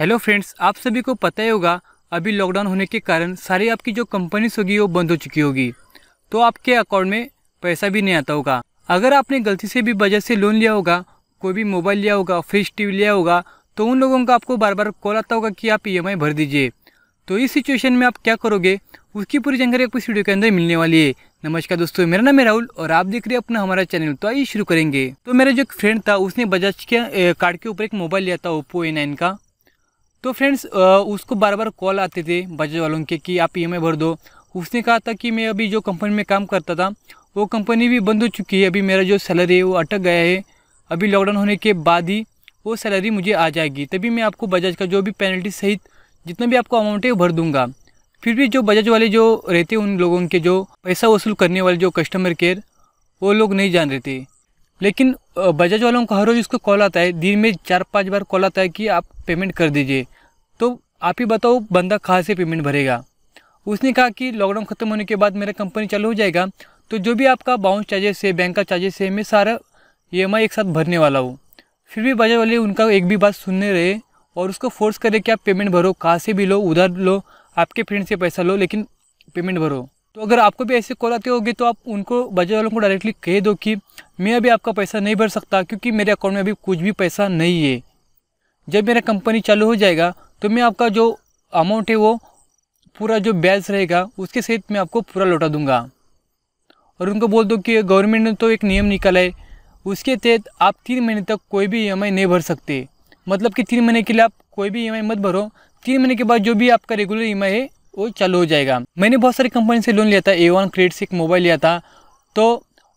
Hello friends आप सभी को पता ही होगा, अभी लॉकडाउन होने के कारण सारी आपकी जो कंपनीज़ होगी वो बंद हो चुकी होगी। तो आपके अकाउंट में पैसा भी नहीं आता होगा। अगर आपने गलती से भी बजट से लोन लिया होगा, कोई भी मोबाइल लिया होगा फ्रिज टीवी लिया होगा तो उन लोगों का आपको बार बार कॉल आता होगा कि आप ई भर दीजिए। तो इस सिचुएशन में आप क्या करोगे, उसकी पूरी जानकारी आपको इस वीडियो के अंदर मिलने वाली है। नमस्कार दोस्तों, मेरा नाम है राहुल और आप देख रहे हैं अपना हमारा चैनल तो आइए शुरू करेंगे। तो मेरा जो एक फ्रेंड था, उसने बजाज के कार्ड के ऊपर एक मोबाइल लिया था ओप्पो ए नाइन का। तो फ्रेंड्स उसको बार बार कॉल आते थे बजाज वालों के कि आप ईएमआई भर दो। उसने कहा था कि मैं अभी जो कंपनी में काम करता था, वो कंपनी भी बंद हो चुकी है। अभी मेरा जो सैलरी है वो अटक गया है। अभी लॉकडाउन होने के बाद ही वो सैलरी मुझे आ जाएगी। तभी मैं आपको बजाज का जो भी पेनल्टी सहित जितना भी आपको अमाउंट है वो भर दूँगा। फिर भी जो बजाज वाले जो रहते उन लोगों के जो पैसा वसूल करने वाले जो कस्टमर केयर वो लोग नहीं जान रहे थे। लेकिन बजाज वालों को हर रोज़ उसको कॉल आता है, दिन में चार पाँच बार कॉल आता है कि आप पेमेंट कर दीजिए। तो आप ही बताओ, बंदा कहाँ से पेमेंट भरेगा? उसने कहा कि लॉकडाउन खत्म होने के बाद मेरा कंपनी चालू हो जाएगा तो जो भी आपका बाउंस चार्जेस है, बैंक का चार्जेस है, मैं सारा ई एम एक साथ भरने वाला हूँ। फिर भी बजाज वाले उनका एक भी बात सुनने रहे और उसको फोर्स करे कि आप पेमेंट भरो, कहाँ से भी लो, उधर लो, आपके फ्रेंड से पैसा लो, लेकिन पेमेंट भरो। तो अगर आपको भी ऐसे कॉल आते होगी तो आप उनको बजाज वालों को डायरेक्टली कह दो कि, मैं अभी आपका पैसा नहीं भर सकता, क्योंकि मेरे अकाउंट में अभी कुछ भी पैसा नहीं है। जब मेरा कंपनी चालू हो जाएगा तो मैं आपका जो अमाउंट है वो, पूरा जो बैलेंस रहेगा, उसके सहित मैं आपको पूरा लौटा दूँगा। और उनको बोल दो कि, गवर्नमेंट ने तो एक नियम निकाला है, उसके तहत आप तीन महीने तक कोई भी ईएमआई नहीं भर सकते। मतलब कि तीन महीने के लिए आप कोई भी ईएमआई मत भरो। तीन महीने के बाद जो भी आपका रेगुलर ई है वो चालू हो जाएगा। मैंने बहुत सारी कंपनी से लोन लिया था ए वन क्रेडिट से एक मोबाइल लिया था। तो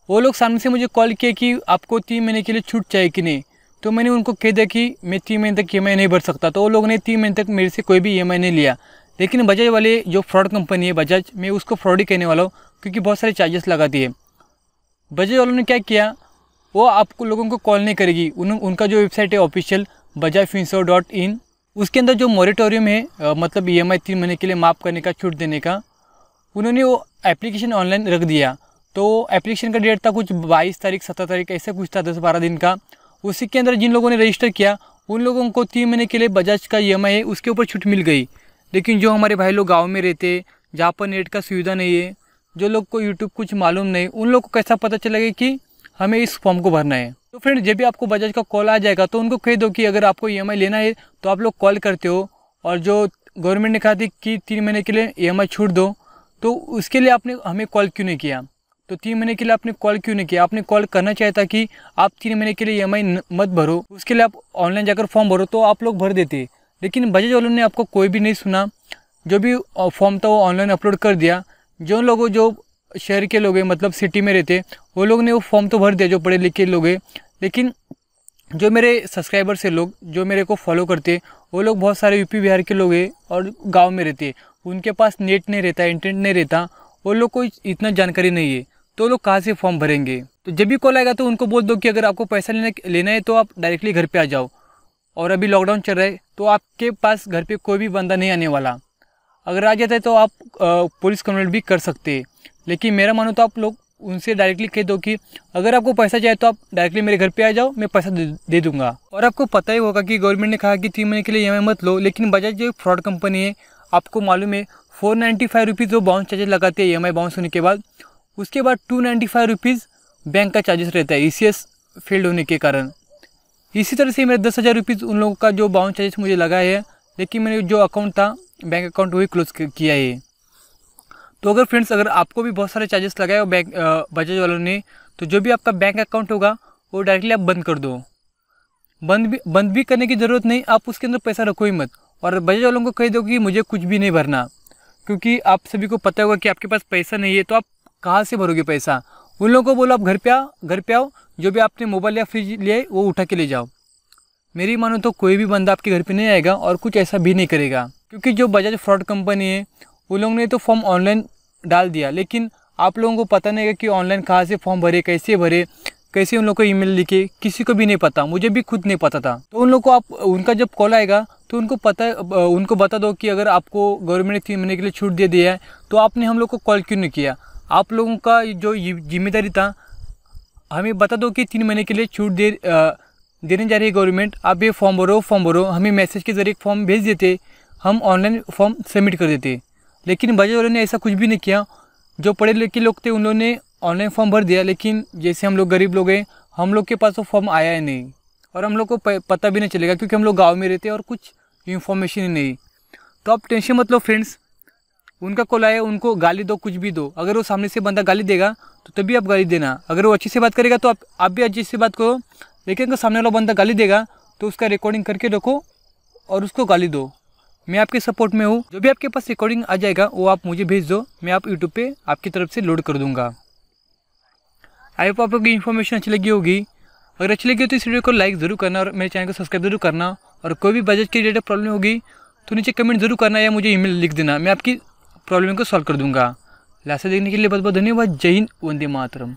वो लोग सामने से मुझे कॉल किए कि आपको तीन महीने के लिए छूट चाहिए कि नहीं? तो मैंने उनको कह दिया कि मैं तीन महीने तक ई नहीं भर सकता। तो वो लोग ने तीन महीने तक मेरे से कोई भी ई नहीं लिया। लेकिन बजाज वाले जो फ्रॉड कंपनी है बजाज मैं उसको फ्रॉड ही कहने वाला हूँ क्योंकि बहुत सारे चार्जेस लगाती है बजाज वालों ने क्या किया? वो आपको लोगों को कॉल नहीं करेगी। उन, उनका जो वेबसाइट है official Bajaj Finserv dot in उसके अंदर जो मोरिटोरियम है मतलब ई एम तीन महीने के लिए माफ़ करने का, छूट देने का, उन्होंने वो एप्लीकेशन ऑनलाइन रख दिया। तो एप्लीकेशन का डेट था कुछ बाईस तारीख, सत्रह तारीख, ऐसा कुछ था दस बारह दिन का। उसी के अंदर जिन लोगों ने रजिस्टर किया, उन लोगों को तीन महीने के लिए बजाज का ई है, उसके ऊपर छूट मिल गई। लेकिन जो हमारे भाई लोग गाँव में रहते, जहाँ पर नेट का सुविधा नहीं है, जो लोग को यूट्यूब कुछ मालूम नहीं, उन लोग को कैसा पता चलेगा कि हमें इस फॉर्म को भरना है। तो फ्रेंड, जब भी आपको बजाज का कॉल आ जाएगा तो उनको कह दो कि अगर आपको ई लेना है तो आप लोग कॉल करते हो और जो गवर्नमेंट ने कहा थी कि तीन महीने के लिए ईएमआई छूट दो तो उसके लिए आपने, हमें कॉल क्यों नहीं किया? तो तीन महीने के लिए आपने कॉल क्यों नहीं किया? आपने कॉल करना चाहिए था कि आप तीन महीने के लिए ईएमआई मत भरो, उसके लिए आप ऑनलाइन जाकर फॉर्म भरो तो आप लोग भर देते। लेकिन बजाज वालों ने आपको कोई भी नहीं सुना। जो भी फॉर्म था वो ऑनलाइन अपलोड कर दिया। जो लोगों, जो शहर के लोग हैं मतलब सिटी में रहते वो लोग ने वो फॉर्म तो भर दिया जो पढ़े लिखे लोग हैं, लेकिन जो मेरे सब्सक्राइबर से लोग, जो मेरे को फॉलो करते वो लोग बहुत सारे यूपी बिहार के लोग हैं और गाँव में रहते उनके पास नेट नहीं रहता इंटरनेट नहीं रहता, वो लोग को इतना जानकारी नहीं है तो लोग कहाँ से फॉर्म भरेंगे? तो जब भी कॉल आएगा तो उनको बोल दो कि अगर आपको पैसा लेना लेना है तो आप डायरेक्टली घर पे आ जाओ। और अभी लॉकडाउन चल रहा है तो आपके पास घर पे कोई भी बंदा नहीं आने वाला। अगर आ जाता है तो आप पुलिस कंप्लेंट भी कर सकते हैं। लेकिन मेरा मानो तो आप लोग उनसे डायरेक्टली कह दो कि अगर आपको पैसा चाहिए तो आप डायरेक्टली मेरे घर पे आ जाओ मैं पैसा दे, दूँगा। और आपको पता ही होगा कि गवर्नमेंट ने कहा कि तीन महीने के लिए ई मत लो लेकिन बजाज जो फ्रॉड कंपनी है आपको मालूम है फोर नाइन्टी फाइव रुपीज़ जो बाउंस चार्जेस लगाते हैं ई बाउंस होने के बाद उसके बाद two ninety five rupees bank का चार्जेस रहता है ई एस फेल्ड होने के कारण। इसी तरह से मेरे दस हज़ार रुपीज़ उन लोगों का जो बाउंस चार्जेस मुझे लगा है लेकिन मैंने जो अकाउंट था बैंक अकाउंट वही क्लोज किया है। तो अगर फ्रेंड्स अगर आपको भी बहुत सारे चार्जेस लगाए हो बैंक बजाज वालों ने तो जो भी आपका बैंक अकाउंट होगा, वो डायरेक्टली आप बंद कर दो। बंद भी बंद भी करने की ज़रूरत नहीं, आप उसके अंदर पैसा रखो ही मत। और बजाज वालों को कह दो कि मुझे कुछ भी नहीं भरना, क्योंकि आप सभी को पता होगा कि आपके पास पैसा नहीं है तो आप कहाँ से भरोगे पैसा? उन लोगों को बोलो, आप घर पे आओ, घर पे आओ, जो भी आपने मोबाइल या फ्रिज लिया है, वो उठा के ले जाओ। मेरी मानो तो कोई भी बंदा आपके घर पे नहीं आएगा और कुछ ऐसा भी नहीं करेगा, क्योंकि जो बजाज फ्रॉड कंपनी है, उन लोगों ने तो फॉर्म ऑनलाइन डाल दिया। लेकिन आप लोगों को पता नहीं है कि ऑनलाइन कहाँ से फॉर्म भरे, कैसे भरे, कैसे उन लोग को ईमेल लिखे, किसी को भी नहीं पता, मुझे भी खुद नहीं पता था। तो उन लोग को आप, उनका जब कॉल आएगा तो उनको पता, उनको बता दो कि अगर आपको गवर्नमेंट ने तीन महीने के लिए छूट दे दिया है तो आपने हम लोग को कॉल क्यों नहीं किया? आप लोगों का जो ज़िम्मेदारी था, हमें बता दो कि तीन महीने के लिए छूट दे देने जा रही है गवर्नमेंट आप ये फॉर्म भरो फॉर्म भरो, हमें मैसेज के ज़रिए फॉर्म भेज देते, हम ऑनलाइन फॉर्म सबमिट कर देते। लेकिन बजट वालों ने ऐसा कुछ भी नहीं किया। जो पढ़े लिखे लोग थे उन लोगों ने ऑनलाइन फॉर्म भर दिया, लेकिन जैसे हम लोग गरीब लोग हैं, हम लोग के पास वो फॉर्म आया ही नहीं। और हम लोग को पता भी नहीं चलेगा, क्योंकि हम लोग गाँव में रहते हैं और कुछ इन्फॉर्मेशन ही नहीं। तो आप टेंशन मत लो फ्रेंड्स उनका कॉल आया, उनको गाली दो, कुछ भी दो। अगर वो सामने से बंदा गाली देगा तो तभी आप गाली देना। अगर वो अच्छी से बात करेगा तो आप आप भी अच्छी से बात करो। लेकिन अगर सामने वाला बंदा गाली देगा तो उसका रिकॉर्डिंग करके रखो और उसको गाली दो। मैं आपके सपोर्ट में हूँ। जो भी आपके पास रिकॉर्डिंग आ जाएगा, वो आप मुझे भेज दो। मैं आप यूट्यूब पे आपकी तरफ़ से लोड कर दूँगा। आई होप आप लोग की इन्फॉर्मेशन अच्छी लगी होगी। अगर अच्छी लगी हो तो इस वीडियो को लाइक ज़रूर करना और मेरे चैनल को सब्सक्राइब ज़रूर करना। और कोई भी बजट की रिलेटेड प्रॉब्लम होगी तो नीचे कमेंट ज़रूर करना या मुझे ईमेल लिख देना। मैं आपकी प्रॉब्लम को सॉल्व कर दूँगा। लास्ट देखने के लिए बहुत बहुत धन्यवाद। जय हिंद, वंदे मातरम।